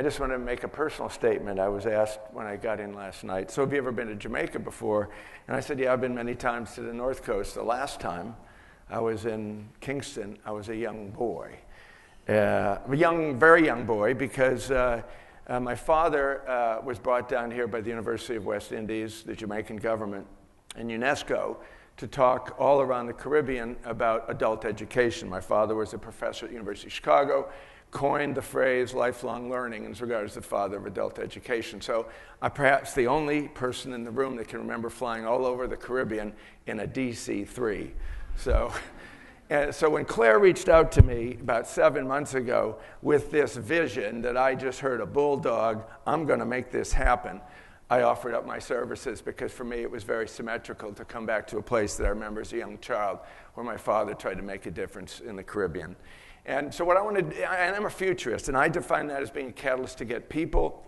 I just want to make a personal statement. I was asked when I got in last night, so have you ever been to Jamaica before? And I said, yeah, I've been many times to the North Coast. The last time I was in Kingston, I was a young boy. Uh, a young, very young boy, because uh, uh, my father uh, was brought down here by the University of West Indies, the Jamaican government, and UNESCO to talk all around the Caribbean about adult education. My father was a professor at the University of Chicago coined the phrase lifelong learning as regards the father of adult education. So I'm perhaps the only person in the room that can remember flying all over the Caribbean in a DC 3. So, so when Claire reached out to me about seven months ago with this vision that I just heard a bulldog, I'm going to make this happen. I offered up my services because for me it was very symmetrical to come back to a place that I remember as a young child where my father tried to make a difference in the Caribbean. And so, what I want to do, and I'm a futurist, and I define that as being a catalyst to get people,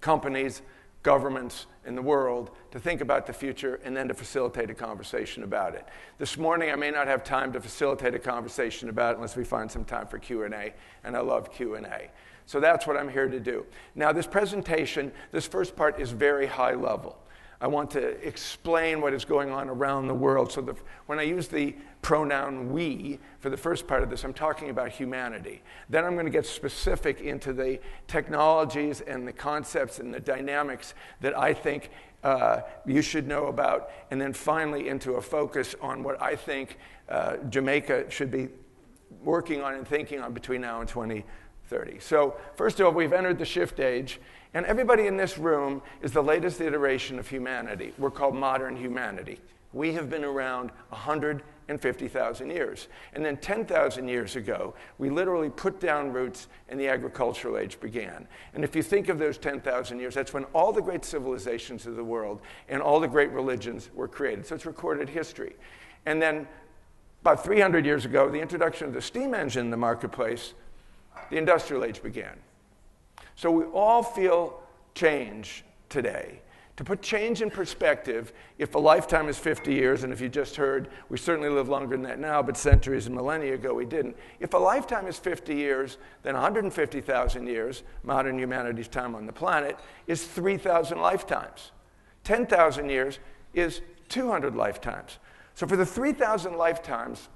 companies, governments in the world to think about the future and then to facilitate a conversation about it. This morning I may not have time to facilitate a conversation about it unless we find some time for Q&A, and I love Q&A. So that's what I'm here to do. Now this presentation, this first part is very high level. I want to explain what is going on around the world. So the, when I use the pronoun we for the first part of this, I'm talking about humanity. Then I'm going to get specific into the technologies and the concepts and the dynamics that I think uh, you should know about. And then finally, into a focus on what I think uh, Jamaica should be working on and thinking on between now and 2030. So, first of all, we've entered the shift age. And everybody in this room is the latest iteration of humanity. We're called modern humanity. We have been around 150,000 years. And then 10,000 years ago, we literally put down roots and the agricultural age began. And if you think of those 10,000 years, that's when all the great civilizations of the world and all the great religions were created. So it's recorded history. And then about 300 years ago, the introduction of the steam engine in the marketplace, the industrial age began. So we all feel change today. To put change in perspective, if a lifetime is 50 years, and if you just heard, we certainly live longer than that now, but centuries and millennia ago we didn't. If a lifetime is 50 years, then 150,000 years, modern humanity's time on the planet, is 3,000 lifetimes. 10,000 years is 200 lifetimes. So for the 3,000 lifetimes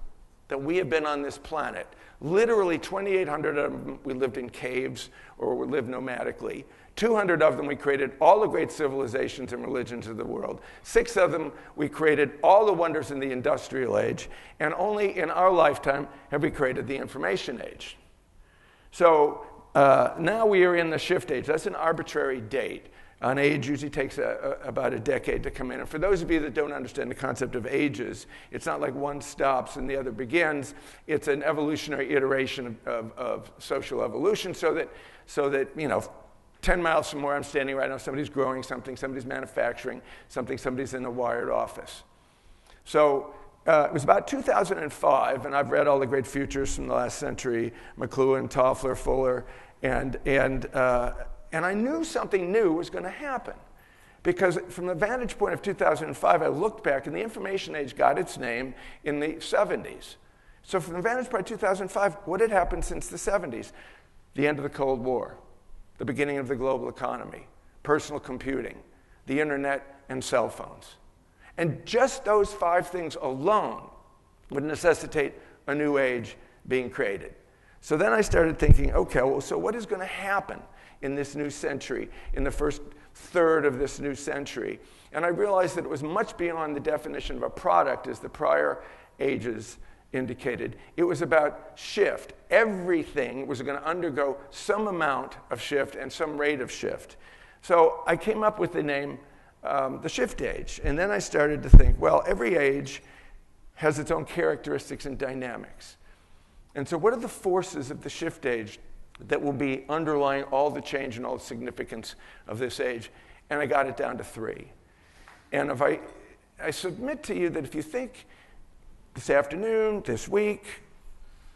that we have been on this planet, Literally 2,800 of them we lived in caves or we lived nomadically. 200 of them we created all the great civilizations and religions of the world. Six of them we created all the wonders in the industrial age. And only in our lifetime have we created the information age. So uh, now we are in the shift age. That's an arbitrary date. An age usually takes a, a, about a decade to come in. And for those of you that don't understand the concept of ages, it's not like one stops and the other begins. It's an evolutionary iteration of, of, of social evolution so that, so that, you know, 10 miles from where I'm standing right now, somebody's growing something, somebody's manufacturing something, somebody's in a wired office. So uh, it was about 2005, and I've read all the great futures from the last century McLuhan, Toffler, Fuller, and, and uh, and I knew something new was going to happen. Because from the vantage point of 2005, I looked back, and the information age got its name in the 70s. So, from the vantage point of 2005, what had happened since the 70s? The end of the Cold War, the beginning of the global economy, personal computing, the internet, and cell phones. And just those five things alone would necessitate a new age being created. So then I started thinking okay, well, so what is going to happen in this new century, in the first third of this new century. And I realized that it was much beyond the definition of a product as the prior ages indicated. It was about shift. Everything was going to undergo some amount of shift and some rate of shift. So I came up with the name um, the shift age. And then I started to think well, every age has its own characteristics and dynamics. And so, what are the forces of the shift age that will be underlying all the change and all the significance of this age. And I got it down to three. And if I, I submit to you that if you think this afternoon, this week,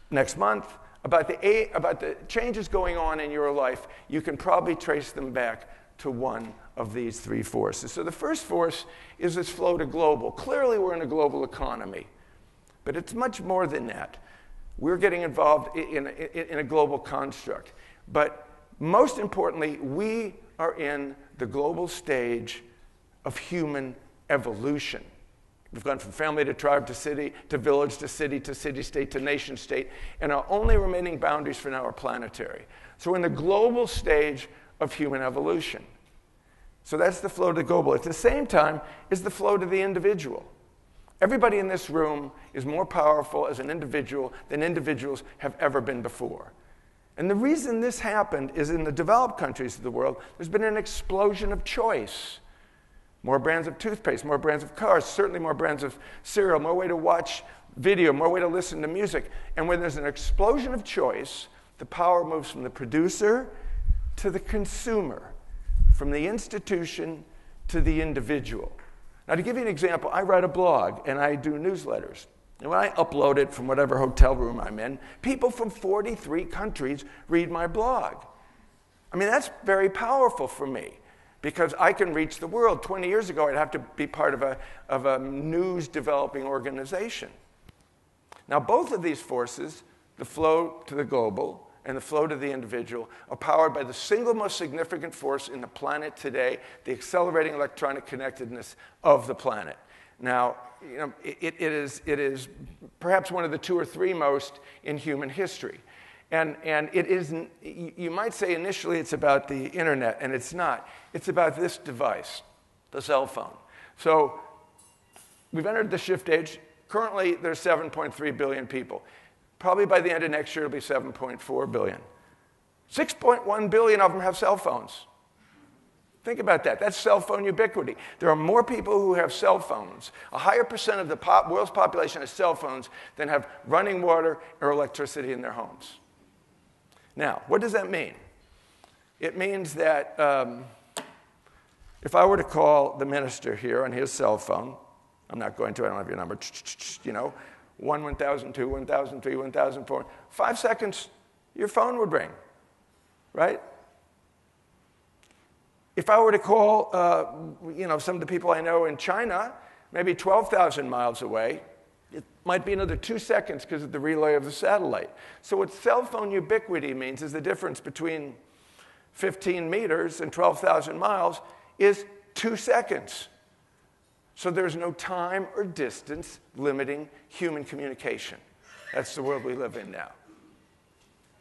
next month, about the, about the changes going on in your life, you can probably trace them back to one of these three forces. So the first force is this flow to global. Clearly, we're in a global economy, but it's much more than that. We're getting involved in, in, in a global construct. But most importantly, we are in the global stage of human evolution. We've gone from family to tribe to city to village to city to city state to nation state, and our only remaining boundaries for now are planetary. So we're in the global stage of human evolution. So that's the flow to global. At the same time, is the flow to the individual. Everybody in this room is more powerful as an individual than individuals have ever been before. And the reason this happened is in the developed countries of the world, there's been an explosion of choice. More brands of toothpaste, more brands of cars, certainly more brands of cereal, more way to watch video, more way to listen to music. And when there's an explosion of choice, the power moves from the producer to the consumer, from the institution to the individual. Now, to give you an example, I write a blog and I do newsletters. And when I upload it from whatever hotel room I'm in, people from 43 countries read my blog. I mean, that's very powerful for me because I can reach the world. 20 years ago, I'd have to be part of a, of a news developing organization. Now, both of these forces, the flow to the global and the flow to the individual, are powered by the single most significant force in the planet today the accelerating electronic connectedness of the planet. Now, you know, it, it, is, it is perhaps one of the two or three most in human history. And, and it is, you might say initially it's about the internet, and it's not. It's about this device, the cell phone. So we've entered the shift age. Currently, there's 7.3 billion people. Probably by the end of next year, it'll be 7.4 billion. 6.1 billion of them have cell phones. Think about that. That's cell phone ubiquity. There are more people who have cell phones. A higher percent of the world's population has cell phones than have running water or electricity in their homes. Now, what does that mean? It means that um, if I were to call the minister here on his cell phone, I'm not going to, I don't have your number, you know, 1, 1002, 1003, 1004, five seconds, your phone would ring, right? If I were to call, uh, you know, some of the people I know in China, maybe 12,000 miles away, it might be another two seconds because of the relay of the satellite. So, what cell phone ubiquity means is the difference between 15 meters and 12,000 miles is two seconds. So, there's no time or distance limiting human communication. That's the world we live in now.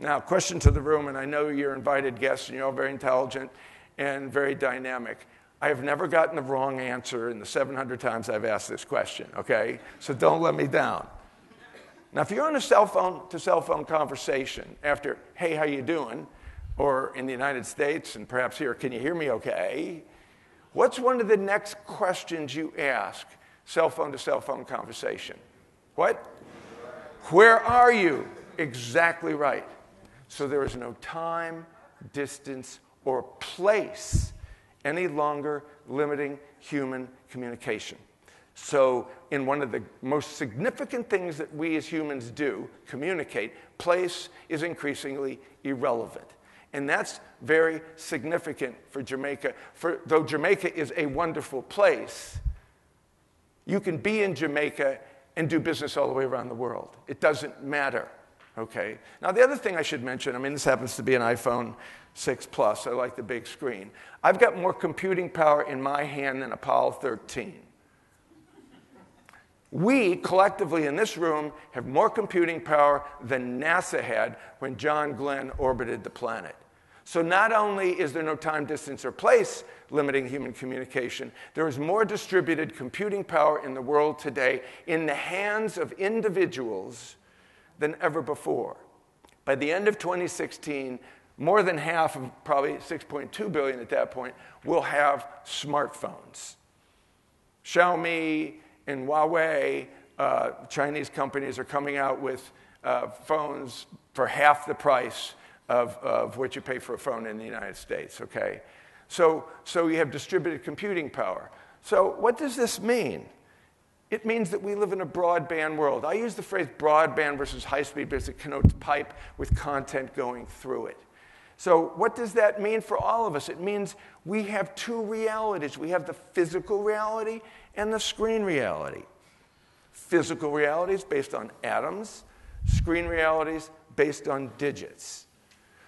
Now, question to the room, and I know you're invited guests and you're all very intelligent and very dynamic. I have never gotten the wrong answer in the 700 times I've asked this question, okay? So don't let me down. Now, if you're on a cell phone to cell phone conversation after, hey, how you doing? Or in the United States, and perhaps here, can you hear me okay? What's one of the next questions you ask cell phone to cell phone conversation? What? Where are you? Exactly right. So there is no time, distance, or place any longer limiting human communication. So, in one of the most significant things that we as humans do, communicate, place is increasingly irrelevant. And that's very significant for Jamaica. For, though Jamaica is a wonderful place, you can be in Jamaica and do business all the way around the world. It doesn't matter. Okay? Now, the other thing I should mention I mean, this happens to be an iPhone 6 Plus. I like the big screen. I've got more computing power in my hand than Apollo 13. We collectively in this room have more computing power than NASA had when John Glenn orbited the planet. So not only is there no time, distance, or place limiting human communication, there is more distributed computing power in the world today in the hands of individuals than ever before. By the end of 2016, more than half of probably 6.2 billion at that point will have smartphones. Xiaomi and Huawei, uh, Chinese companies, are coming out with uh, phones for half the price of, of what you pay for a phone in the United States, okay? So, so you have distributed computing power. So, what does this mean? It means that we live in a broadband world. I use the phrase broadband versus high speed because it connotes pipe with content going through it. So, what does that mean for all of us? It means we have two realities we have the physical reality and the screen reality. Physical realities based on atoms, screen realities based on digits.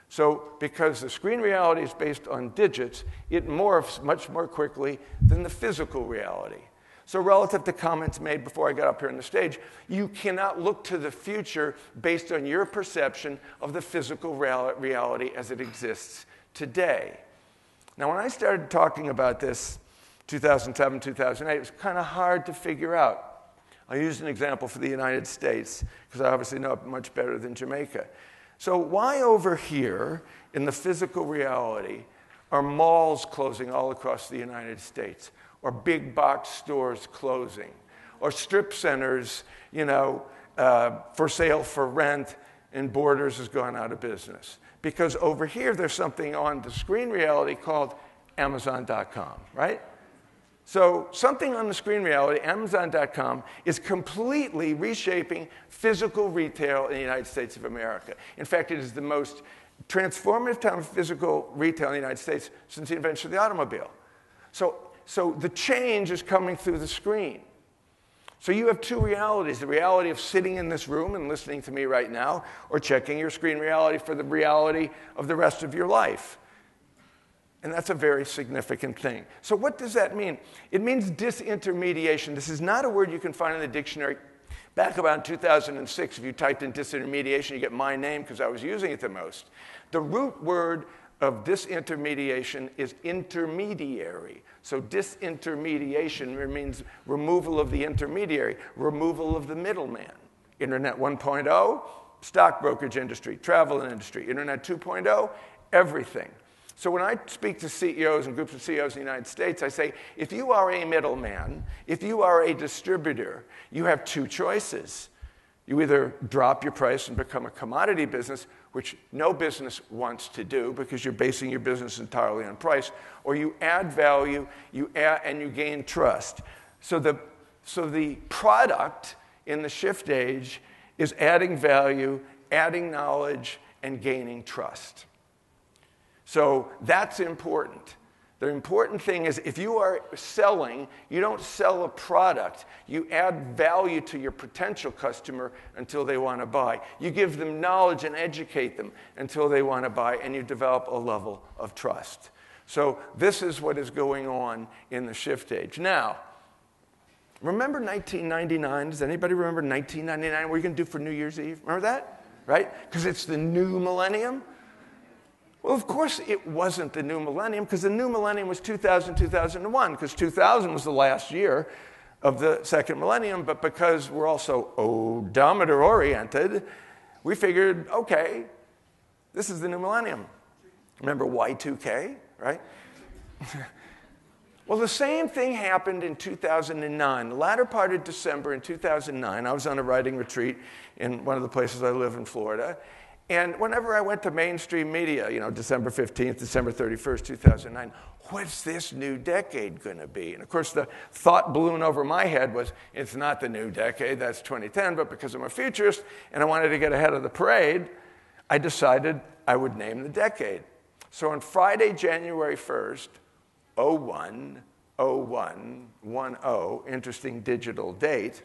So, because the screen reality is based on digits, it morphs much more quickly than the physical reality. So, relative to comments made before I got up here on the stage, you cannot look to the future based on your perception of the physical reality as it exists today. Now, when I started talking about this 2007, 2008, it was kind of hard to figure out. I used an example for the United States because I obviously know it much better than Jamaica. So, why over here in the physical reality are malls closing all across the United States, or big box stores closing, or strip centers, you know, uh, for sale for rent, and Borders has gone out of business? Because over here there's something on the screen reality called Amazon.com, right? So, something on the screen reality, Amazon.com, is completely reshaping physical retail in the United States of America. In fact, it is the most transformative time of physical retail in the United States since the invention of the automobile. So, so the change is coming through the screen. So you have two realities the reality of sitting in this room and listening to me right now, or checking your screen reality for the reality of the rest of your life. And that's a very significant thing. So, what does that mean? It means disintermediation. This is not a word you can find in the dictionary. Back about 2006, if you typed in disintermediation, you get my name because I was using it the most. The root word of disintermediation is intermediary. So, disintermediation means removal of the intermediary, removal of the middleman. Internet 1.0, stock brokerage industry, travel industry. Internet 2.0, everything. So when I speak to CEOs and groups of CEOs in the United States, I say, if you are a middleman, if you are a distributor, you have two choices. You either drop your price and become a commodity business, which no business wants to do because you're basing your business entirely on price, or you add value you add, and you gain trust. So the, so the product in the shift age is adding value, adding knowledge, and gaining trust. So that's important. The important thing is if you are selling, you don't sell a product. You add value to your potential customer until they want to buy. You give them knowledge and educate them until they want to buy, and you develop a level of trust. So this is what is going on in the shift age. Now, remember 1999? Does anybody remember 1999? What are you going to do for New Year's Eve? Remember that? Right? Because it's the new millennium. Well, of course, it wasn't the new millennium because the new millennium was 2000, 2001, because 2000 was the last year of the second millennium. But because we're also odometer oriented, we figured, okay, this is the new millennium. Remember Y2K, right? well, the same thing happened in 2009. The latter part of December in 2009, I was on a writing retreat in one of the places I live in Florida. And whenever I went to mainstream media, you know, December 15th, December 31st, 2009, what's this new decade going to be? And of course, the thought balloon over my head was, it's not the new decade, that's 2010, but because I'm a futurist and I wanted to get ahead of the parade, I decided I would name the decade. So on Friday, January 1st, 01, 01, 10, interesting digital date,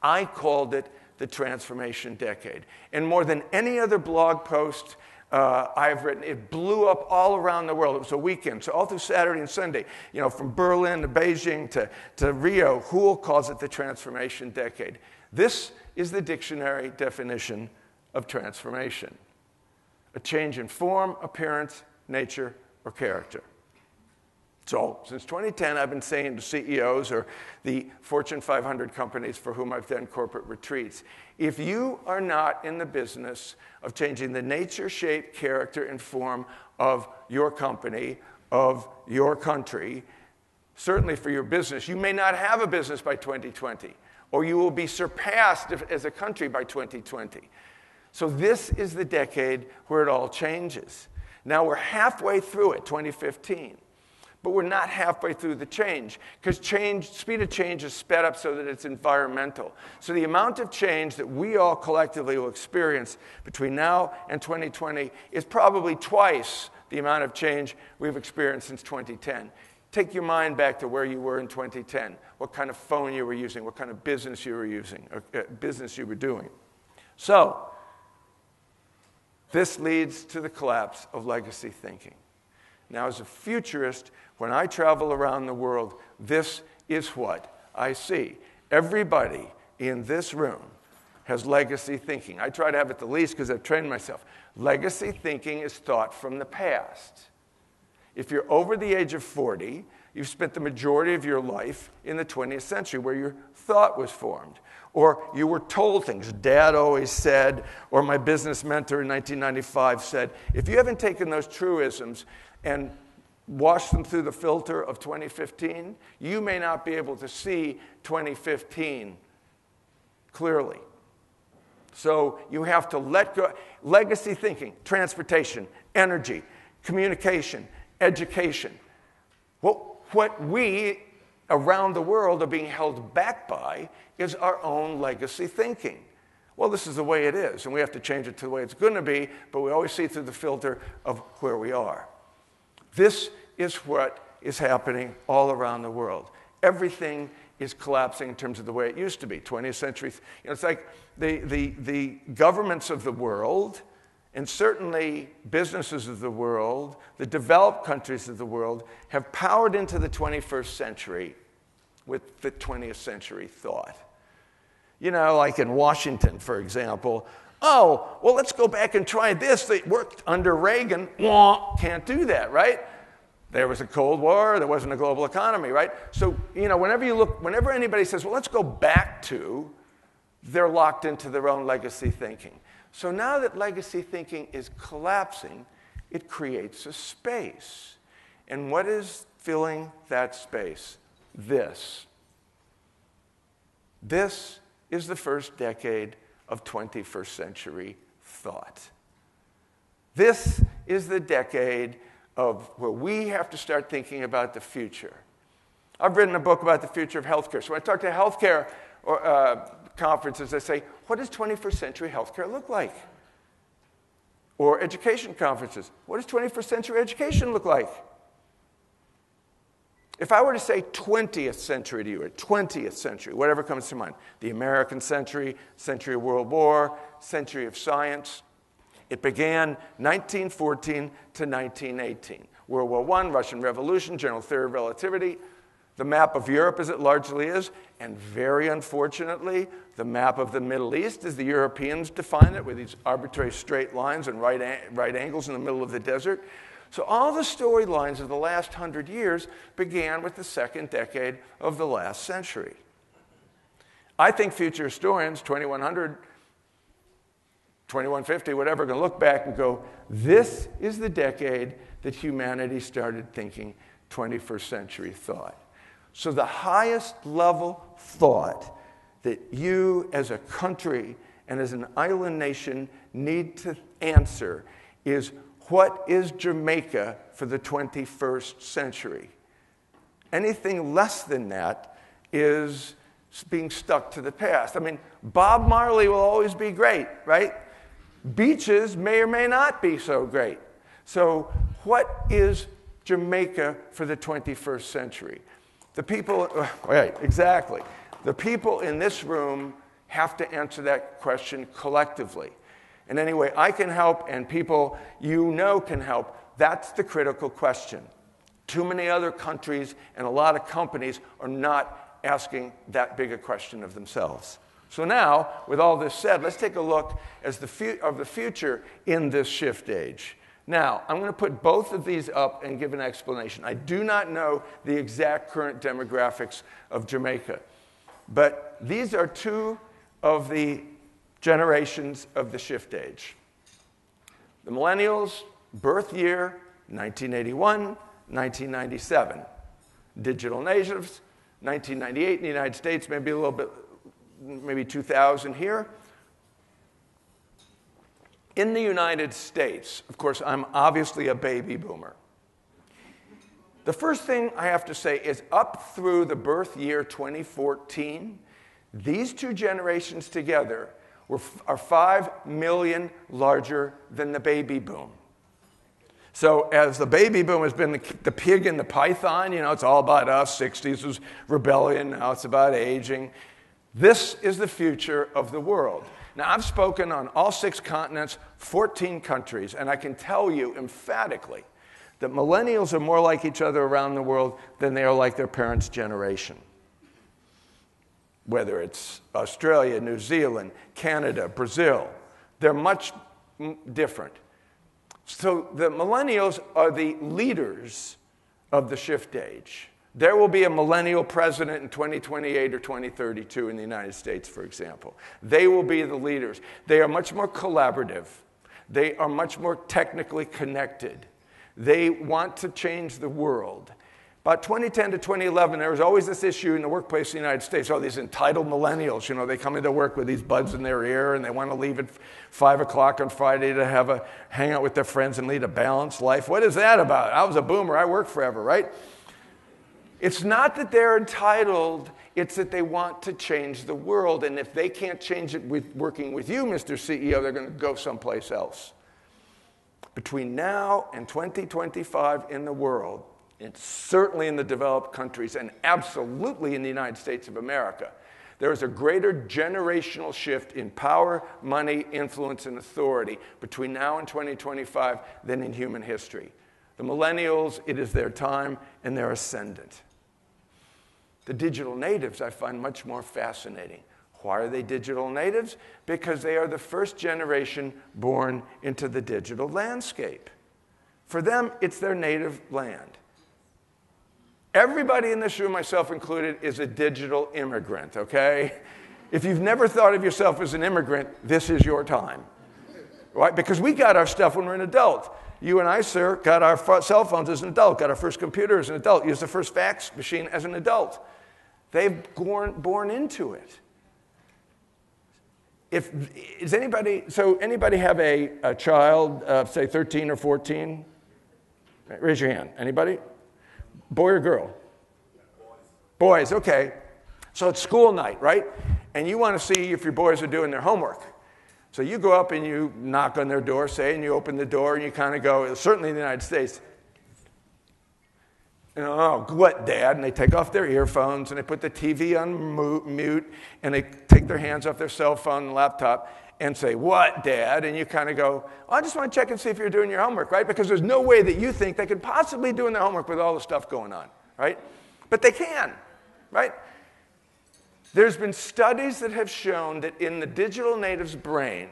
I called it the transformation decade. And more than any other blog post uh, I've written, it blew up all around the world. It was a weekend, so all through Saturday and Sunday, you know, from Berlin to Beijing to, to Rio, Houle calls it the transformation decade. This is the dictionary definition of transformation a change in form, appearance, nature, or character. So, since 2010, I've been saying to CEOs or the Fortune 500 companies for whom I've done corporate retreats if you are not in the business of changing the nature, shape, character, and form of your company, of your country, certainly for your business, you may not have a business by 2020, or you will be surpassed as a country by 2020. So, this is the decade where it all changes. Now we're halfway through it, 2015 but we're not halfway through the change because change speed of change is sped up so that it's environmental. So the amount of change that we all collectively will experience between now and 2020 is probably twice the amount of change we've experienced since 2010 take your mind back to where you were in 2010 what kind of phone you were using what kind of business you were using or uh, business you were doing. So This leads to the collapse of legacy thinking. Now, as a futurist, when I travel around the world, this is what I see. Everybody in this room has legacy thinking. I try to have it the least because I've trained myself. Legacy thinking is thought from the past. If you're over the age of 40, you've spent the majority of your life in the 20th century where your thought was formed. Or you were told things. Dad always said, or my business mentor in 1995 said, if you haven't taken those truisms and wash them through the filter of 2015, you may not be able to see 2015 clearly. So you have to let go. Legacy thinking, transportation, energy, communication, education. What, what we around the world are being held back by is our own legacy thinking. Well, this is the way it is, and we have to change it to the way it's going to be, but we always see through the filter of where we are. This is what is happening all around the world. Everything is collapsing in terms of the way it used to be. 20th century, you know, it's like the, the, the governments of the world, and certainly businesses of the world, the developed countries of the world, have powered into the 21st century with the 20th century thought. You know, like in Washington, for example, oh, well, let's go back and try this. It worked under Reagan. Wah, can't do that, right? There was a Cold War, there wasn't a global economy, right? So, you know, whenever you look, whenever anybody says, well, let's go back to, they're locked into their own legacy thinking. So now that legacy thinking is collapsing, it creates a space. And what is filling that space? This. This is the first decade of 21st century thought. This is the decade of where we have to start thinking about the future. I've written a book about the future of healthcare. So when I talk to healthcare or, uh, conferences, I say, what does 21st century healthcare look like? Or education conferences, what does 21st century education look like? If I were to say 20th century to you, or 20th century, whatever comes to mind, the American century, century of World War, century of science, it began 1914 to 1918. World War I, Russian Revolution, general theory of relativity, the map of Europe as it largely is, and very unfortunately, the map of the Middle East as the Europeans define it, with these arbitrary straight lines and right, right angles in the middle of the desert. So, all the storylines of the last hundred years began with the second decade of the last century. I think future historians, 2100, 2150, whatever, are going to look back and go, this is the decade that humanity started thinking 21st century thought. So, the highest level thought that you as a country and as an island nation need to answer is what is Jamaica for the 21st century? Anything less than that is being stuck to the past. I mean, Bob Marley will always be great, right? Beaches may or may not be so great. So, what is Jamaica for the 21st century? The people, right, exactly. The people in this room have to answer that question collectively. And anyway, I can help, and people you know can help. That's the critical question. Too many other countries and a lot of companies are not asking that big a question of themselves. So now, with all this said, let's take a look as the fu- of the future in this shift age. Now, I'm going to put both of these up and give an explanation. I do not know the exact current demographics of Jamaica, but these are two of the generations of the shift age. The millennials, birth year 1981, 1997. Digital natives, 1998 in the United States, maybe a little bit maybe 2,000 here. In the United States, of course, I'm obviously a baby boomer. The first thing I have to say is up through the birth year 2014, these two generations together were, are 5 million larger than the baby boom. So, as the baby boom has been the, the, pig and the python, you know, it's all about us. 60s was rebellion, now it's about aging. This is the future of the world. Now, I've spoken on all six continents, 14 countries, and I can tell you emphatically that millennials are more like each other around the world than they are like their parents' generation. Whether it's Australia, New Zealand, Canada, Brazil, they're much different. So the millennials are the leaders of the shift age. There will be a millennial president in 2028 or 2032 in the United States, for example. They will be the leaders. They are much more collaborative, they are much more technically connected. They want to change the world. About 2010 to 2011, there was always this issue in the workplace in the United States. Oh, these entitled millennials, you know, they come into work with these buds in their ear and they want to leave at 5 o'clock on Friday to have a hang out with their friends and lead a balanced life. What is that about? I was a boomer, I worked forever, right? It's not that they're entitled, it's that they want to change the world. And if they can't change it with working with you, Mr. CEO, they're going to go someplace else. Between now and 2025 in the world, and certainly in the developed countries, and absolutely in the United States of America, there is a greater generational shift in power, money, influence, and authority between now and 2025 than in human history. The millennials, it is their time, and they're ascendant. The digital natives I find much more fascinating. Why are they digital natives? Because they are the first generation born into the digital landscape. For them, it's their native land. Everybody in this room, myself included, is a digital immigrant, okay? If you've never thought of yourself as an immigrant, this is your time. Right? Because we got our stuff when we we're an adult. You and I, sir, got our cell phones as an adult, got our first computer as an adult, used the first fax machine as an adult. They've born, born into it. If, is anybody, so anybody have a, a child, uh, say 13 or 14? Raise your hand. Anybody? Boy or girl? Boys, okay. So it's school night, right? And you want to see if your boys are doing their homework. So you go up and you knock on their door, say, and you open the door and you kind of go, certainly in the United States, know, oh, what, Dad? And they take off their earphones and they put the TV on mute and they take their hands off their cell phone and laptop and say, What, Dad? And you kind of go, oh, I just want to check and see if you're doing your homework, right? Because there's no way that you think they could possibly doing their homework with all the stuff going on, right? But they can, right? There's been studies that have shown that in the digital native's brain,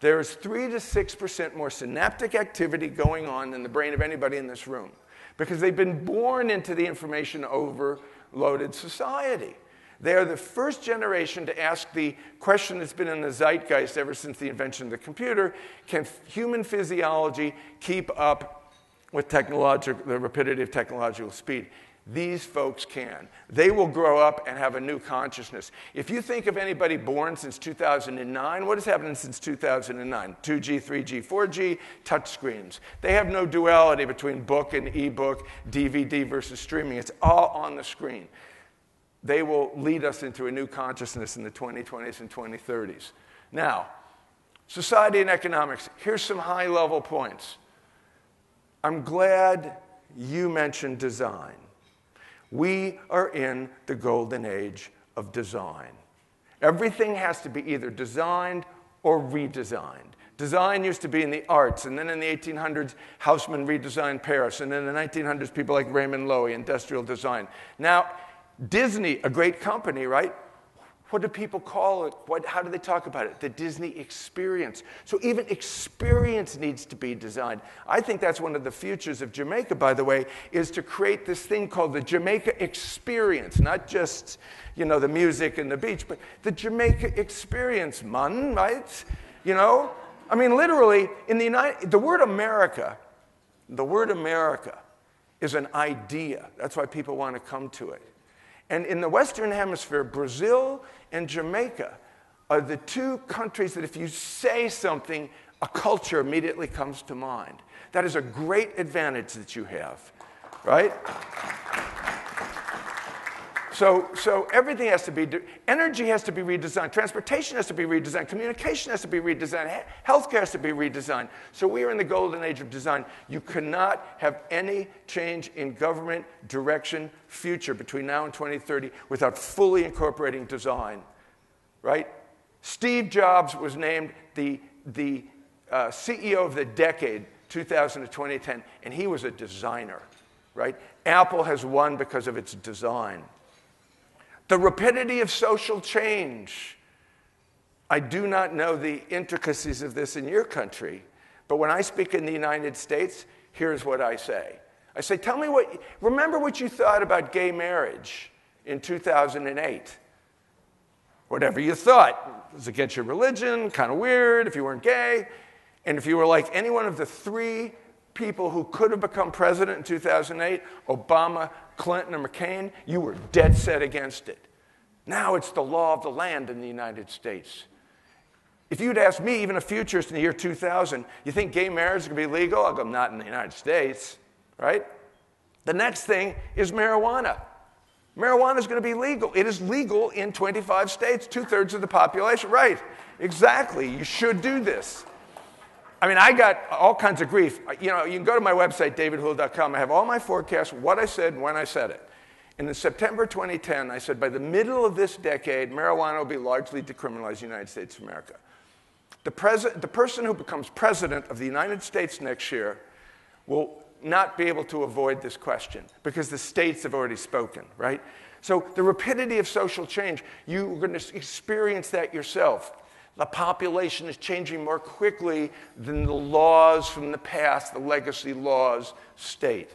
there is 3 to 6% more synaptic activity going on in the brain of anybody in this room because they've been born into the information overloaded society. They are the first generation to ask the question that's been in the zeitgeist ever since the invention of the computer can human physiology keep up with technological, the rapidity of technological speed? These folks can. They will grow up and have a new consciousness. If you think of anybody born since 2009, what has happened since 2009? 2G, 3G, 4G, touchscreens. They have no duality between book and ebook, DVD versus streaming. It's all on the screen. They will lead us into a new consciousness in the 2020s and 2030s. Now, society and economics. Here's some high level points. I'm glad you mentioned design. We are in the golden age of design. Everything has to be either designed or redesigned. Design used to be in the arts, and then in the 1800s, Haussmann redesigned Paris, and then in the 1900s, people like Raymond Loewy, industrial design. Now, Disney, a great company, right? What do people call it? What, how do they talk about it? The Disney experience. So even experience needs to be designed. I think that's one of the futures of Jamaica, by the way, is to create this thing called the Jamaica experience, not just, you know, the music and the beach, but the Jamaica experience, man, right? You know? I mean, literally, in the United, the word America, the word America is an idea. That's why people want to come to it. And in the Western Hemisphere, Brazil and Jamaica are the two countries that if you say something, a culture immediately comes to mind. That is a great advantage that you have, right? So, so everything has to be, energy has to be redesigned, transportation has to be redesigned, communication has to be redesigned, healthcare has to be redesigned. So we are in the golden age of design. You cannot have any change in government direction future between now and 2030 without fully incorporating design, right? Steve Jobs was named the, the uh, CEO of the decade, 2000 to 2010, and he was a designer, right? Apple has won because of its design. The rapidity of social change. I do not know the intricacies of this in your country, but when I speak in the United States, here's what I say. I say, tell me what, remember what you thought about gay marriage in 2008. Whatever you thought. Was it against your religion? Kind of weird if you weren't gay. And if you were like any one of the three people who could have become president in 2008, Obama, Clinton, or McCain, you were dead set against it. Now it's the law of the land in the United States. If you'd asked me, even a futurist in the year 2000, you think gay marriage is going to be legal? I'll go, not in the United States, right? The next thing is marijuana. Marijuana is going to be legal. It is legal in 25 states, two thirds of the population. Right, exactly. You should do this. I mean, I got all kinds of grief. You know, you can go to my website, davidhoule.com. I have all my forecasts, what I said, when I said it. And in September 2010, I said by the middle of this decade, marijuana will be largely decriminalized in the United States of America. The, pres- the person who becomes president of the United States next year will not be able to avoid this question because the states have already spoken, right? So the rapidity of social change, you're going to experience that yourself. The population is changing more quickly than the laws from the past, the legacy laws state.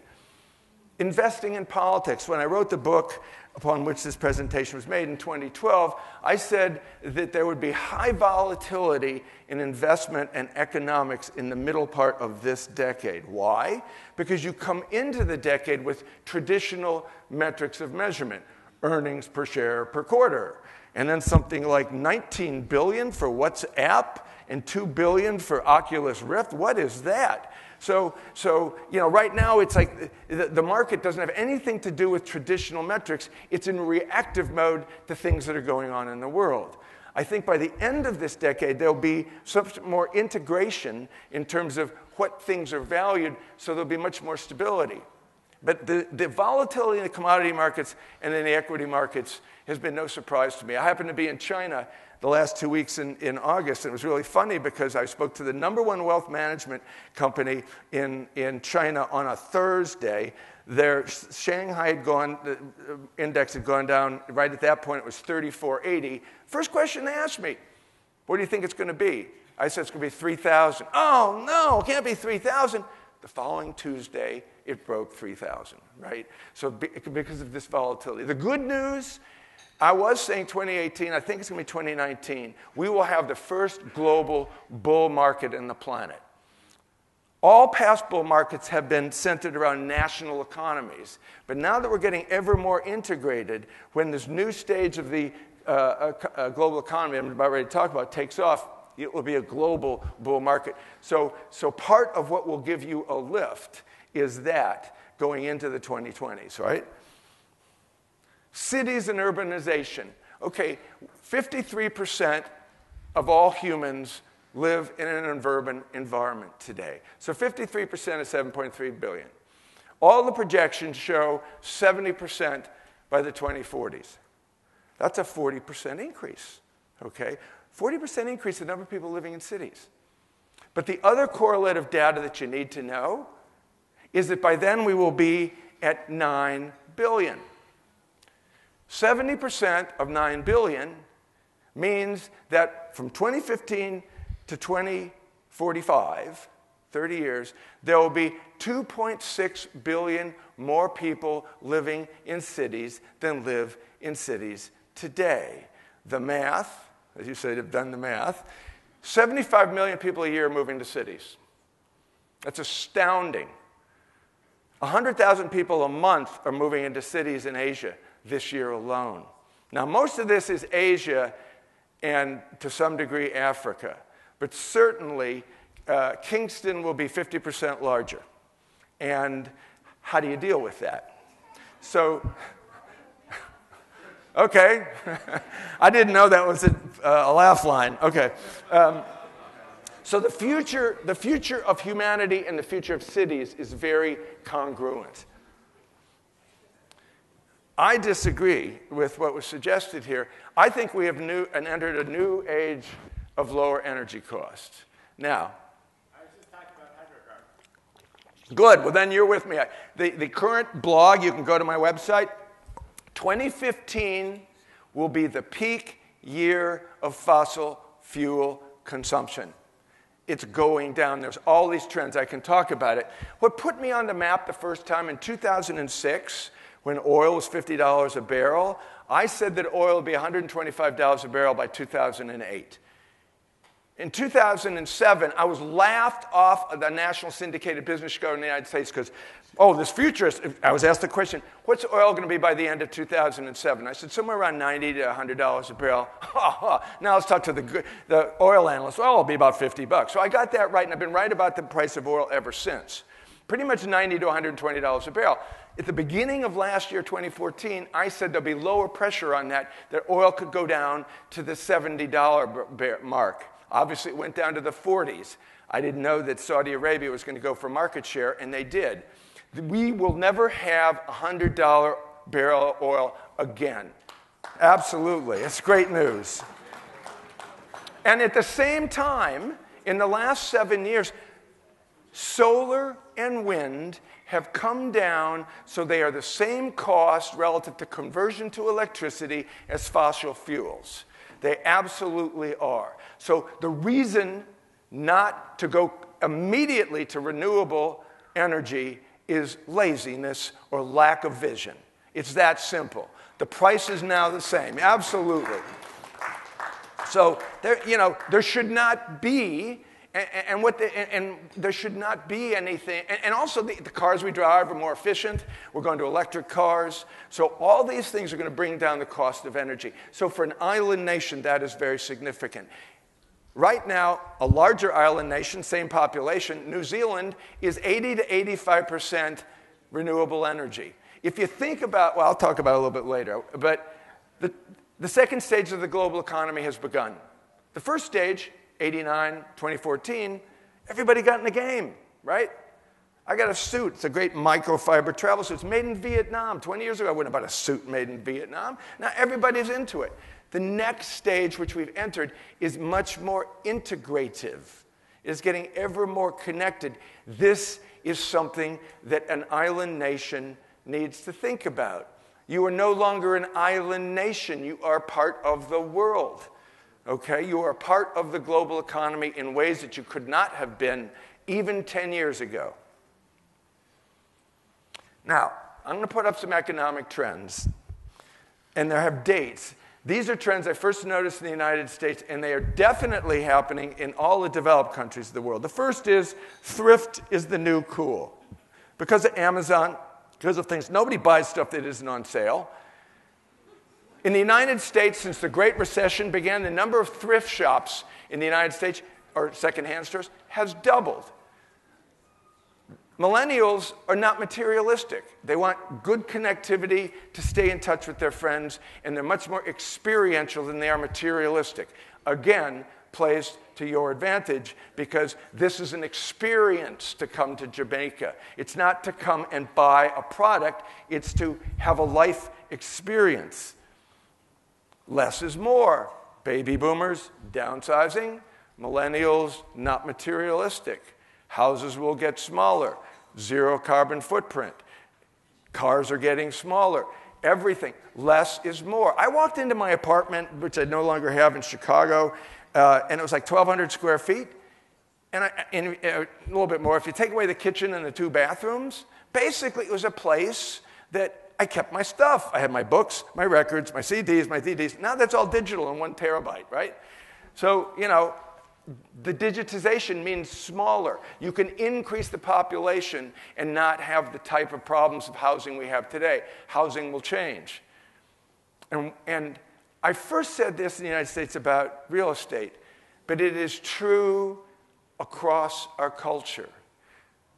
Investing in politics. When I wrote the book upon which this presentation was made in 2012, I said that there would be high volatility in investment and economics in the middle part of this decade. Why? Because you come into the decade with traditional metrics of measurement earnings per share per quarter, and then something like 19 billion for WhatsApp and 2 billion for Oculus Rift. What is that? So, so you know, right now it's like the, the, market doesn't have anything to do with traditional metrics. It's in reactive mode to things that are going on in the world. I think by the end of this decade, there'll be some more integration in terms of what things are valued, so there'll be much more stability. But the, the volatility in the commodity markets and in the equity markets has been no surprise to me. I happened to be in China the last two weeks in, in August, and it was really funny because I spoke to the number one wealth management company in, in China on a Thursday. Their Shanghai had gone, the uh, index had gone down, right at that point it was 3480. First question they asked me, what do you think it's going to be? I said it's going to be 3,000. Oh, no, it can't be 3,000. The following Tuesday, it broke 3,000, right? So because of this volatility. The good news, I was saying 2018, I think it's going to be 2019, we will have the first global bull market in the planet. All past bull markets have been centered around national economies. But now that we're getting ever more integrated, when this new stage of the uh, uh, uh global economy I'm about ready to talk about takes off, it will be a global bull market. So, so part of what will give you a lift is that going into the 2020s, right? Cities and urbanization. Okay, 53% of all humans live in an urban environment today. So 53% of 7.3 billion. All the projections show 70% by the 2040s. That's a 40% increase, okay? 40% increase in the number of people living in cities. But the other correlative data that you need to know is that by then we will be at 9 billion. 70% of 9 billion means that from 2015 to 2045, 30 years, there will be 2.6 billion more people living in cities than live in cities today. The math, as you said, have done the math, 75 million people a year moving to cities. That's astounding. 100,000 people a month are moving into cities in Asia this year alone. Now, most of this is Asia and to some degree Africa, but certainly uh, Kingston will be 50% larger. And how do you deal with that? So, okay, I didn't know that was a, uh, a laugh line. Okay. Um, so the future, the future of humanity and the future of cities is very congruent. I disagree with what was suggested here. I think we have new, and entered a new age of lower energy costs. Now, Good. Well, then you're with me. The, the current blog, you can go to my website. 2015 will be the peak year of fossil fuel consumption. It's going down. There's all these trends. I can talk about it. What put me on the map the first time in 2006, when oil was $50 a barrel, I said that oil would be $125 a barrel by 2008. In 2007, I was laughed off of the National Syndicated Business Show in the United States because, oh, this futurist, I was asked the question, what's oil going to be by the end of 2007? I said, somewhere around 90 to $100 a barrel. now let's talk to the, the oil analyst. Well, it'll be about 50 bucks. So I got that right, and I've been right about the price of oil ever since. Pretty much 90 to $120 a barrel. At the beginning of last year, 2014, I said there'll be lower pressure on that, that oil could go down to the $70 mark. Obviously, it went down to the 40s. I didn't know that Saudi Arabia was going to go for market share, and they did. We will never have a $100 barrel oil again. Absolutely. It's great news. And at the same time, in the last seven years, solar and wind have come down so they are the same cost relative to conversion to electricity as fossil fuels. They absolutely are. So the reason not to go immediately to renewable energy is laziness or lack of vision. It's that simple. The price is now the same. Absolutely. So there, you know, there should not be and, and, what the, and, and, there should not be anything. And, and also, the, the, cars we drive are more efficient. We're going to electric cars. So, all these things are going to bring down the cost of energy. So, for an island nation, that is very significant. Right now, a larger island nation, same population, New Zealand, is 80 to 85% renewable energy. If you think about, well, I'll talk about it a little bit later, but the, the second stage of the global economy has begun. The first stage 89, 2014, everybody got in the game, right? I got a suit. It's a great microfiber travel suit. It's made in Vietnam. 20 years ago, I wouldn't have bought a suit made in Vietnam. Now everybody's into it. The next stage, which we've entered, is much more integrative. It is getting ever more connected. This is something that an island nation needs to think about. You are no longer an island nation, you are part of the world. Okay? You are part of the global economy in ways that you could not have been even 10 years ago. Now, I'm going to put up some economic trends, and there have dates. These are trends I first noticed in the United States, and they are definitely happening in all the developed countries of the world. The first is thrift is the new cool. Because of Amazon, because of things, nobody buys stuff that isn't on sale. In the United States, since the Great Recession began, the number of thrift shops in the United States, or secondhand stores, has doubled. Millennials are not materialistic. They want good connectivity to stay in touch with their friends, and they're much more experiential than they are materialistic. Again, plays to your advantage because this is an experience to come to Jamaica. It's not to come and buy a product, it's to have a life experience. Less is more. Baby boomers, downsizing. Millennials, not materialistic. Houses will get smaller. Zero carbon footprint. Cars are getting smaller. Everything. Less is more. I walked into my apartment, which I no longer have in Chicago, uh, and it was like 1,200 square feet. And, I, and uh, a little bit more. If you take away the kitchen and the two bathrooms, basically it was a place that I kept my stuff. I had my books, my records, my CDs, my DVDs. Now that's all digital in one terabyte, right? So, you know, the digitization means smaller. You can increase the population and not have the type of problems of housing we have today. Housing will change. And, and I first said this in the United States about real estate, but it is true across our culture.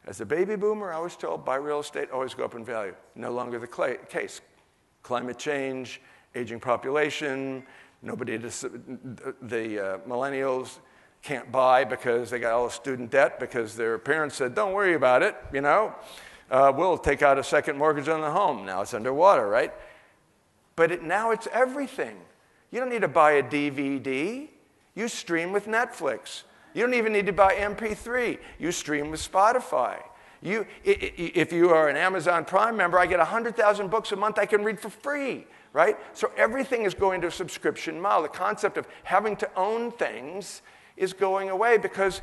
As a baby boomer, I was told buy real estate, always go up in value. No longer the case. Climate change, aging population, nobody, the uh, millennials can't buy because they got all the student debt because their parents said, don't worry about it, you know. Uh, we'll take out a second mortgage on the home. Now it's underwater, right? But it, now it's everything. You don't need to buy a DVD. You stream with Netflix. You don't even need to buy MP3. You stream with Spotify. You, if you are an Amazon Prime member, I get 100,000 books a month I can read for free, right? So everything is going to a subscription model. The concept of having to own things is going away because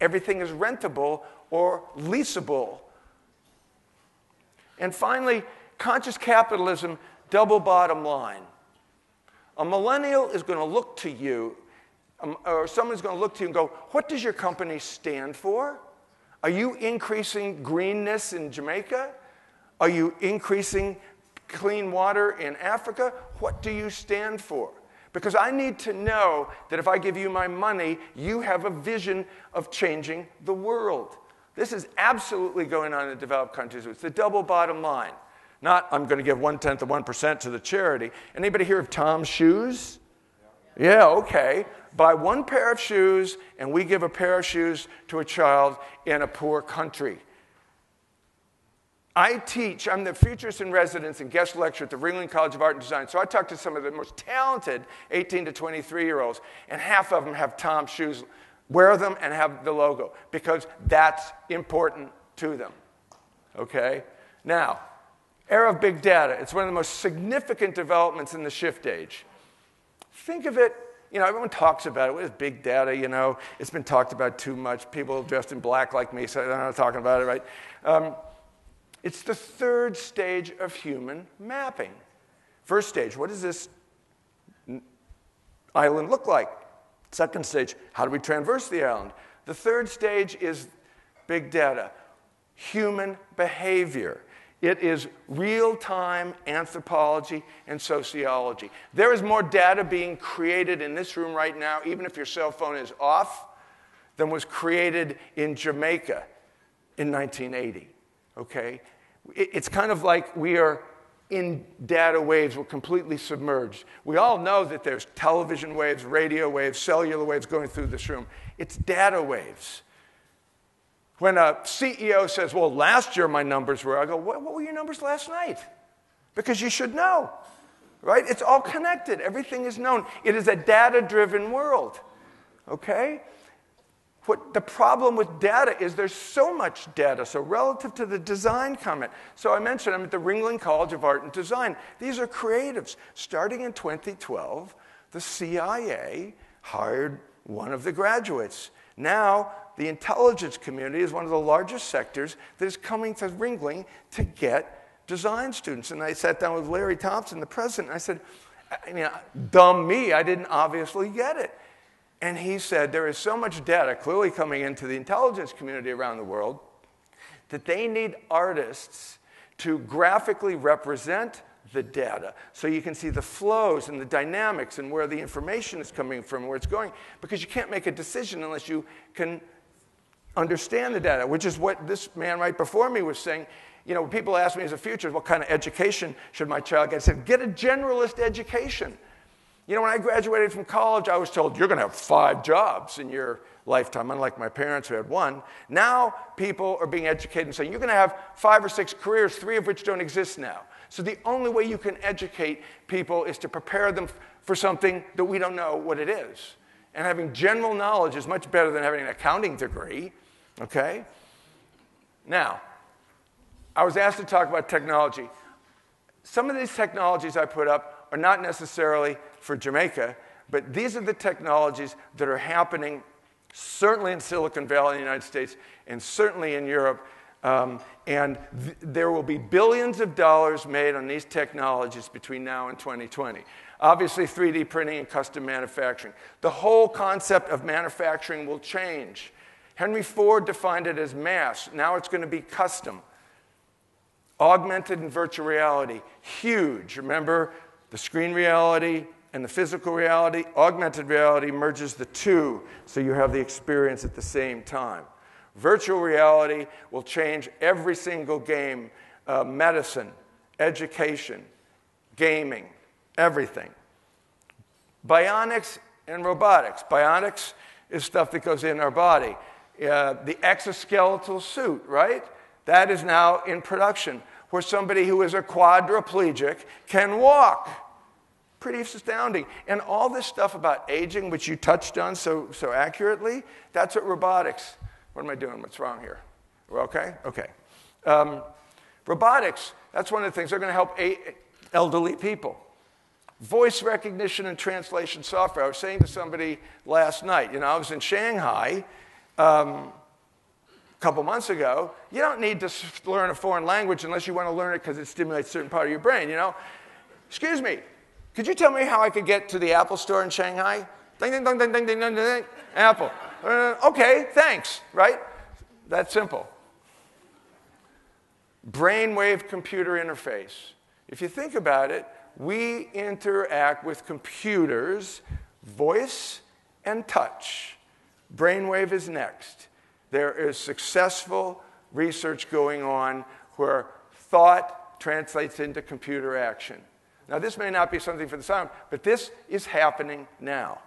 everything is rentable or leasable. And finally, conscious capitalism, double bottom line. A millennial is going to look to you, um, or someone's going to look to you and go, What does your company stand for? Are you increasing greenness in Jamaica? Are you increasing clean water in Africa? What do you stand for? Because I need to know that if I give you my money, you have a vision of changing the world. This is absolutely going on in developed countries. It's the double bottom line. Not, I'm going to give one tenth of 1% to the charity. Anybody hear of Tom's Shoes? Yeah, okay. Buy one pair of shoes, and we give a pair of shoes to a child in a poor country. I teach, I'm the futurist in residence and guest lecturer at the Ringling College of Art and Design. So I talk to some of the most talented 18 to 23 year olds, and half of them have Tom shoes, wear them, and have the logo because that's important to them. Okay? Now, era of big data. It's one of the most significant developments in the shift age. Think of it, you know, everyone talks about it. What is big data? You know, it's been talked about too much. People dressed in black like me, so they're not talking about it, right? Um, it's the third stage of human mapping. First stage, what does this island look like? Second stage, how do we traverse the island? The third stage is big data, human behavior. It is real time anthropology and sociology. There is more data being created in this room right now, even if your cell phone is off, than was created in Jamaica in 1980. Okay? It's kind of like we are in data waves, we're completely submerged. We all know that there's television waves, radio waves, cellular waves going through this room. It's data waves. When a CEO says, Well, last year my numbers were, I go, What, what were your numbers last night? Because you should know, right? It's all connected, everything is known. It is a data driven world, okay? What the problem with data is there's so much data. So, relative to the design comment, so I mentioned I'm at the Ringling College of Art and Design. These are creatives. Starting in 2012, the CIA hired one of the graduates. Now, the intelligence community is one of the largest sectors that is coming to Ringling to get design students. And I sat down with Larry Thompson, the president, and I said, I mean, dumb me, I didn't obviously get it. And he said, there is so much data clearly coming into the intelligence community around the world that they need artists to graphically represent the data so you can see the flows and the dynamics and where the information is coming from, where it's going, because you can't make a decision unless you can understand the data, which is what this man right before me was saying. You know, people ask me as a future, what kind of education should my child get? I said, get a generalist education. You know, when I graduated from college, I was told, you're going to have five jobs in your lifetime, unlike my parents who had one. Now, people are being educated and saying, you're going to have five or six careers, three of which don't exist now. So the only way you can educate people is to prepare them for something that we don't know what it is. And having general knowledge is much better than having an accounting degree, okay? Now, I was asked to talk about technology. Some of these technologies I put up are not necessarily for Jamaica, but these are the technologies that are happening certainly in Silicon Valley in the United States and certainly in Europe. Um, and th- there will be billions of dollars made on these technologies between now and 2020. Obviously, 3D printing and custom manufacturing. The whole concept of manufacturing will change. Henry Ford defined it as mass. Now it's going to be custom. Augmented and virtual reality, huge. Remember the screen reality and the physical reality? Augmented reality merges the two so you have the experience at the same time. Virtual reality will change every single game uh, medicine, education, gaming, everything. Bionics and robotics. Bionics is stuff that goes in our body. Uh, the exoskeletal suit, right? That is now in production, where somebody who is a quadriplegic can walk. Pretty astounding. And all this stuff about aging, which you touched on so, so accurately, that's what robotics. What am I doing? What's wrong here? We're okay? Okay. Um, robotics, that's one of the things. They're going to help elderly people. Voice recognition and translation software. I was saying to somebody last night, you know, I was in Shanghai um, a couple months ago. You don't need to learn a foreign language unless you want to learn it because it stimulates a certain part of your brain, you know. Excuse me, could you tell me how I could get to the Apple store in Shanghai? Ding, ding, ding, ding, ding, ding, ding, ding. Apple. Uh, okay, thanks, right? That's simple. Brainwave computer interface. If you think about it, we interact with computers, voice and touch. Brainwave is next. There is successful research going on where thought translates into computer action. Now, this may not be something for the sound, but this is happening now.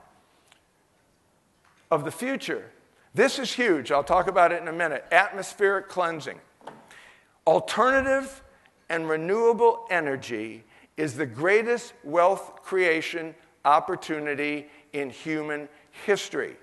Of the future, this is huge. I'll talk about it in a minute. Atmospheric cleansing. Alternative and renewable energy is the greatest wealth creation opportunity in human history.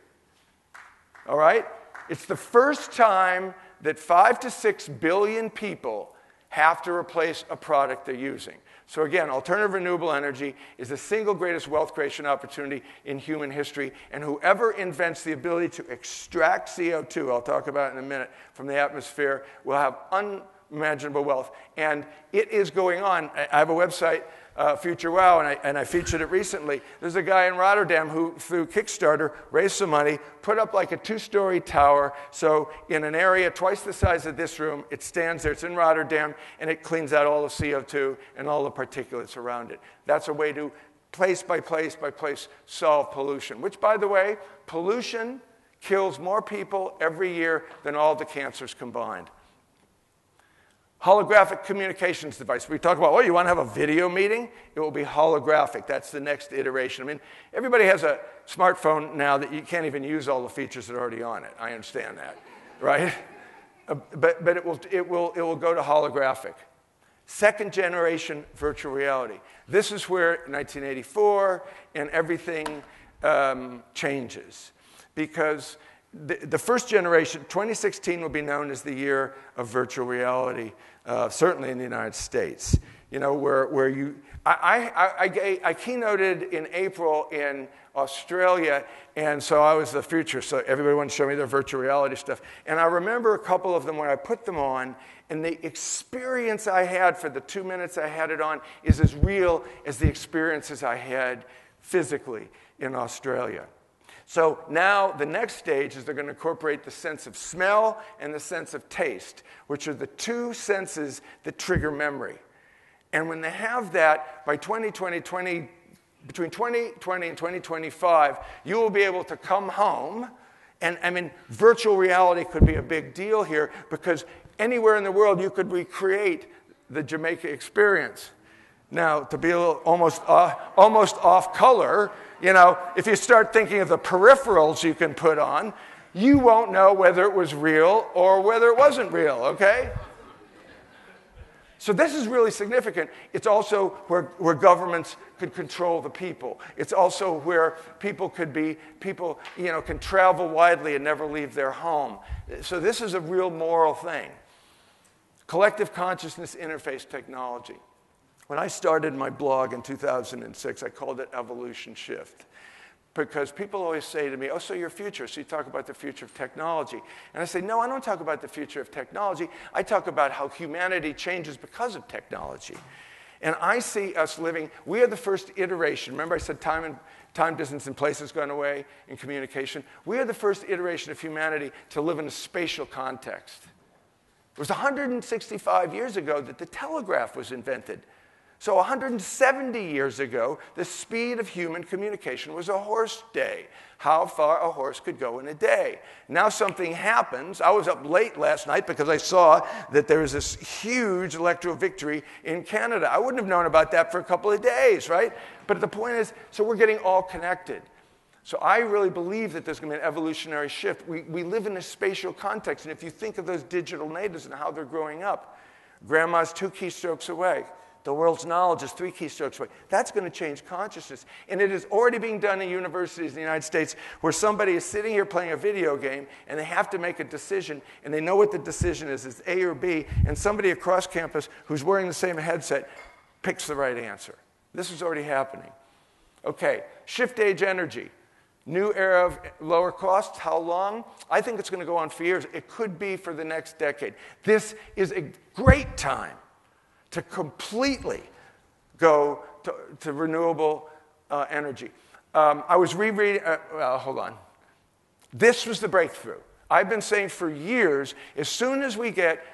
All right? It's the first time that five to six billion people have to replace a product they're using. So, again, alternative renewable energy is the single greatest wealth creation opportunity in human history. And whoever invents the ability to extract CO2, I'll talk about in a minute, from the atmosphere will have unimaginable wealth. And it is going on. I have a website uh, Future Wow, and I, and I featured it recently. There's a guy in Rotterdam who, through Kickstarter, raised some money, put up like a two story tower. So, in an area twice the size of this room, it stands there. It's in Rotterdam, and it cleans out all the CO2 and all the particulates around it. That's a way to place by place by place solve pollution, which, by the way, pollution kills more people every year than all the cancers combined holographic communications device. We talk about, oh, you want to have a video meeting? It will be holographic. That's the next iteration. I mean, everybody has a smartphone now that you can't even use all the features that are already on it. I understand that, right? Uh, but but it, will, it, will, it will go to holographic. Second generation virtual reality. This is where 1984 and everything um, changes because the, the, first generation, 2016 will be known as the year of virtual reality uh, certainly in the United States. You know, where, where you, I, I, I, I keynoted in April in Australia, and so I was the future, so everybody wanted to show me their virtual reality stuff. And I remember a couple of them when I put them on, and the experience I had for the two minutes I had it on is as real as the experiences I had physically in Australia. So now the next stage is they're going to incorporate the sense of smell and the sense of taste, which are the two senses that trigger memory. And when they have that, by 2020, 20, between 2020 and 2025, you will be able to come home. And I mean, virtual reality could be a big deal here because anywhere in the world you could recreate the Jamaica experience. Now, to be little almost, uh, almost off color, you know, if you start thinking of the peripherals you can put on, you won't know whether it was real or whether it wasn't real, okay? So, this is really significant. It's also where, where governments could control the people. It's also where people could be, people, you know, can travel widely and never leave their home. So, this is a real moral thing. Collective consciousness interface technology. When I started my blog in 2006, I called it Evolution Shift. Because people always say to me, Oh, so your future. So you talk about the future of technology. And I say, No, I don't talk about the future of technology. I talk about how humanity changes because of technology. And I see us living, we are the first iteration. Remember, I said time and time, distance, and place has gone away in communication. We are the first iteration of humanity to live in a spatial context. It was 165 years ago that the telegraph was invented. So, 170 years ago, the speed of human communication was a horse day. How far a horse could go in a day. Now, something happens. I was up late last night because I saw that there was this huge electoral victory in Canada. I wouldn't have known about that for a couple of days, right? But the point is so we're getting all connected. So I really believe that there's going to be an evolutionary shift. We, we live in a spatial context, and if you think of those digital natives and how they're growing up, grandma's two keystrokes away the world's knowledge is three keystrokes away. That's going to change consciousness. And it is already being done in universities in the United States where somebody is sitting here playing a video game and they have to make a decision and they know what the decision is it's A or B, and somebody across campus who's wearing the same headset picks the right answer. This is already happening. Okay, shift age energy. New era of lower costs, how long? I think it's going to go on for years. It could be for the next decade. This is a great time to completely go to, to renewable uh, energy. Um, I was rereading, uh, well, hold on. This was the breakthrough. I've been saying for years as soon as we get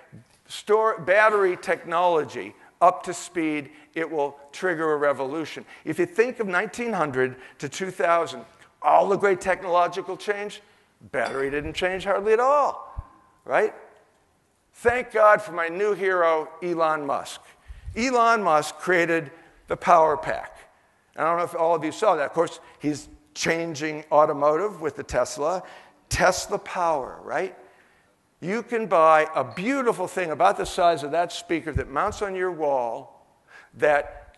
store, battery technology up to speed, it will trigger a revolution. If you think of 1900 to 2000, all the great technological change, battery didn't change hardly at all, right? Thank God for my new hero, Elon Musk. Elon Musk created the Power Pack. I don't know if all of you saw that. Of course, he's changing automotive with the Tesla. Tesla Power, right? You can buy a beautiful thing about the size of that speaker that mounts on your wall that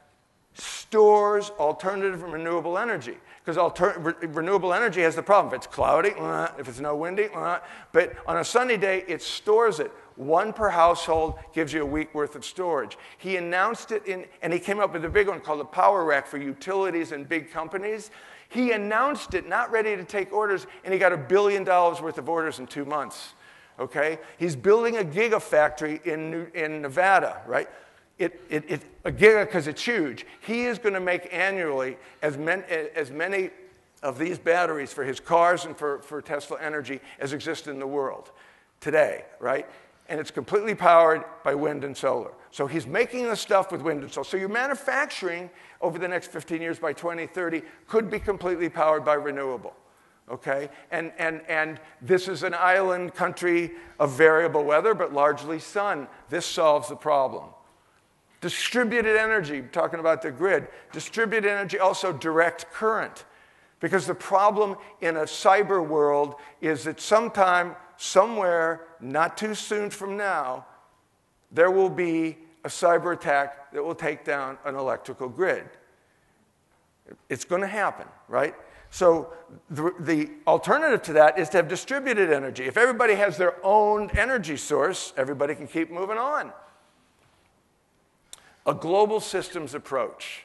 stores alternative renewable energy because alter- re- renewable energy has the problem. If it's cloudy, uh, if it's no windy, uh, but on a sunny day, it stores it. One per household gives you a week worth of storage. He announced it in, and he came up with a big one called the Power Pack for utilities and big companies. He announced it, not ready to take orders, and he got a billion dollars worth of orders in two months. Okay? He's building a gigafactory in, in Nevada, right? it, it, it, a giga because it's huge. He is going to make annually as, men, as many of these batteries for his cars and for, for Tesla Energy as exist in the world today, right? And it's completely powered by wind and solar. So he's making the stuff with wind and solar. So your manufacturing over the next 15 years by 2030 could be completely powered by renewable. Okay? And, and, and this is an island country of variable weather, but largely sun. This solves the problem. Distributed energy, talking about the grid. Distributed energy, also direct current. Because the problem in a cyber world is that sometime, somewhere, not too soon from now, there will be a cyber attack that will take down an electrical grid. It's going to happen, right? So the, the, alternative to that is to have distributed energy. If everybody has their own energy source, everybody can keep moving on a global systems approach.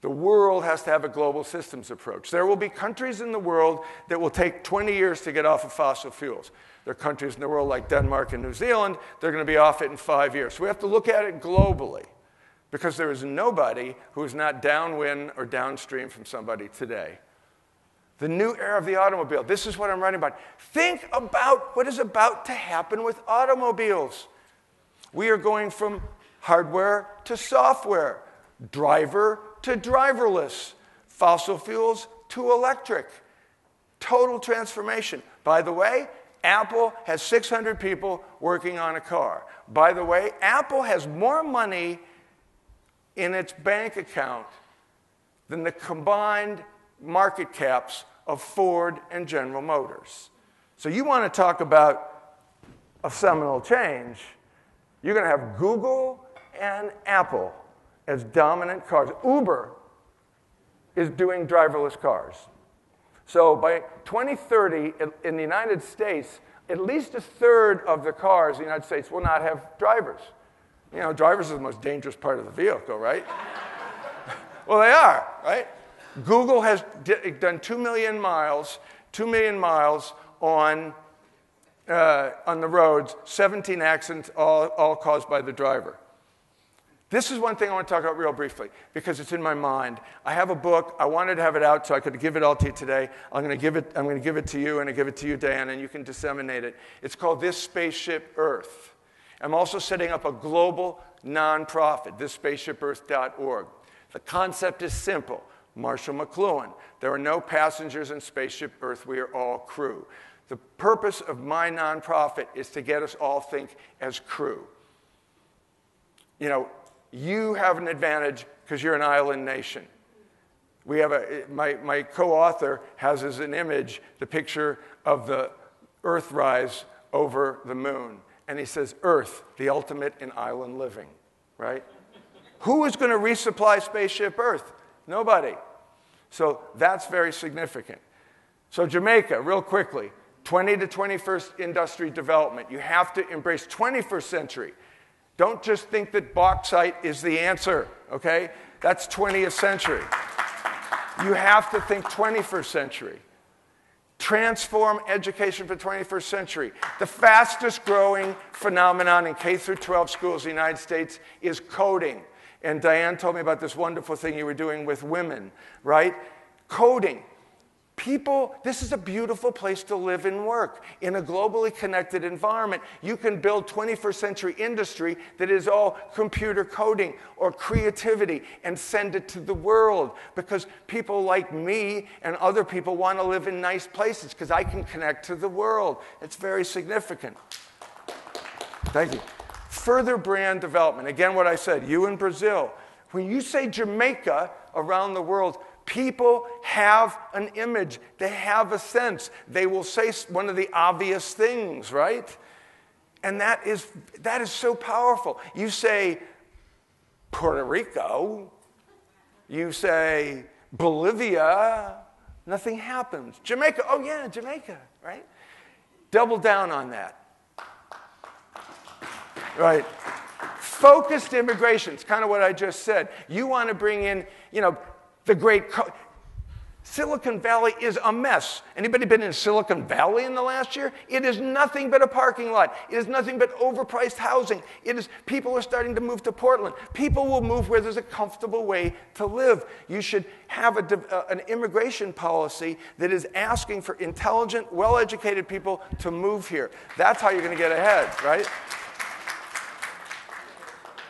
The world has to have a global systems approach. There will be countries in the world that will take 20 years to get off of fossil fuels. There are countries in the world like Denmark and New Zealand, they're going to be off it in five years. So we have to look at it globally because there is nobody who is not downwind or downstream from somebody today. The new era of the automobile. This is what I'm writing about. Think about what is about to happen with automobiles. We are going from hardware to software, driver to driverless, fossil fuels to electric. Total transformation. By the way, Apple has 600 people working on a car. By the way, Apple has more money in its bank account than the combined market caps of Ford and General Motors. So you want to talk about a seminal change. You're going to have Google and Apple as dominant cars. Uber is doing driverless cars. So by 2030, in the United States, at least a third of the cars in the United States will not have drivers. You know, drivers are the most dangerous part of the vehicle, right? well, they are, right? Google has done 2 million miles, 2 million miles on, uh, on the roads, 17 accidents, all, all caused by the driver. This is one thing I want to talk about real briefly because it's in my mind. I have a book. I wanted to have it out so I could give it all to you today. I'm going to give it, I'm going to give it to you and I give it to you, Diana, and you can disseminate it. It's called This Spaceship Earth. I'm also setting up a global nonprofit, thisspaceshipearth.org. The concept is simple. Marshall McLuhan. There are no passengers in Spaceship Earth. We are all crew. The purpose of my nonprofit is to get us all think as crew. You know, you have an advantage because you're an island nation. We have a, my, my co author has as an image the picture of the Earthrise over the moon. And he says, Earth, the ultimate in island living, right? Who is going to resupply Spaceship Earth? Nobody. So that's very significant. So, Jamaica, real quickly 20 to 21st industry development. You have to embrace 21st century. Don't just think that bauxite is the answer, okay? That's 20th century. You have to think 21st century. Transform education for 21st century. The fastest growing phenomenon in K through 12 schools in the United States is coding. And Diane told me about this wonderful thing you were doing with women, right? Coding. People, this is a beautiful place to live and work. In a globally connected environment, you can build 21st century industry that is all computer coding or creativity and send it to the world because people like me and other people want to live in nice places because I can connect to the world. It's very significant. Thank you. Further brand development. Again, what I said, you in Brazil. When you say Jamaica around the world, People have an image, they have a sense. They will say one of the obvious things, right? And that is, that is so powerful. You say Puerto Rico, you say Bolivia, nothing happens. Jamaica, oh yeah, Jamaica, right? Double down on that. Right. Focused immigration, it's kind of what I just said. You want to bring in, you know, the great co- Silicon Valley is a mess. Anybody been in Silicon Valley in the last year? It is nothing but a parking lot. It is nothing but overpriced housing. It is people are starting to move to Portland. People will move where there's a comfortable way to live. You should have a, uh, an immigration policy that is asking for intelligent, well-educated people to move here. That's how you're going to get ahead, right?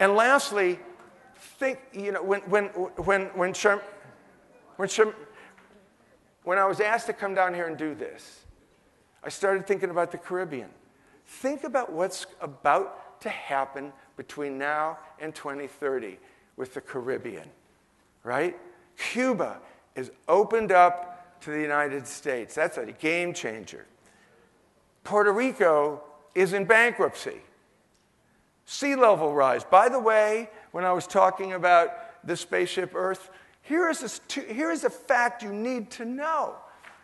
And lastly, think, you know, when, when, when, when Sherm, when, when I was asked to come down here and do this, I started thinking about the Caribbean. Think about what's about to happen between now and 2030 with the Caribbean, right? Cuba is opened up to the United States. That's a game changer. Puerto Rico is in bankruptcy. Sea level rise. By the way, when I was talking about the spaceship Earth, here is, a, here is a fact you need to know.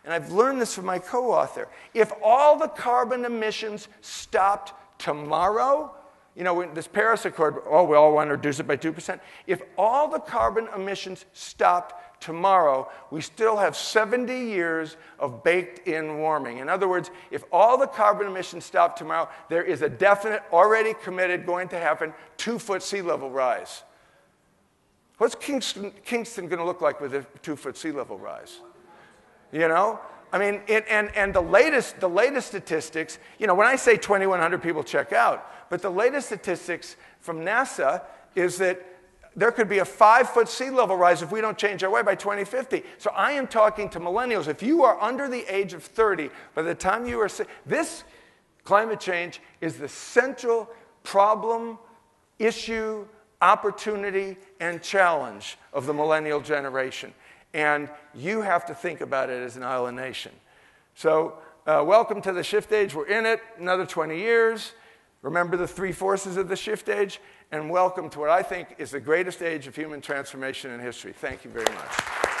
And I've learned this from my co author. If all the carbon emissions stopped tomorrow, you know, this Paris Accord, oh, we all want to reduce it by 2%. If all the carbon emissions stopped tomorrow, we still have 70 years of baked in warming. In other words, if all the carbon emissions stop tomorrow, there is a definite, already committed, going to happen two foot sea level rise. What's Kingston, Kingston going to look like with a two foot sea level rise? You know? I mean, it, and, and the, latest, the latest statistics, you know, when I say 2,100 people check out, but the latest statistics from NASA is that there could be a five foot sea level rise if we don't change our way by 2050. So I am talking to millennials. If you are under the age of 30, by the time you are, this climate change is the central problem, issue, opportunity and challenge of the millennial generation. And you have to think about it as an island nation. So, uh, welcome to the shift age. We're in it, another 20 years. Remember the three forces of the shift age, and welcome to what I think is the greatest age of human transformation in history. Thank you very much.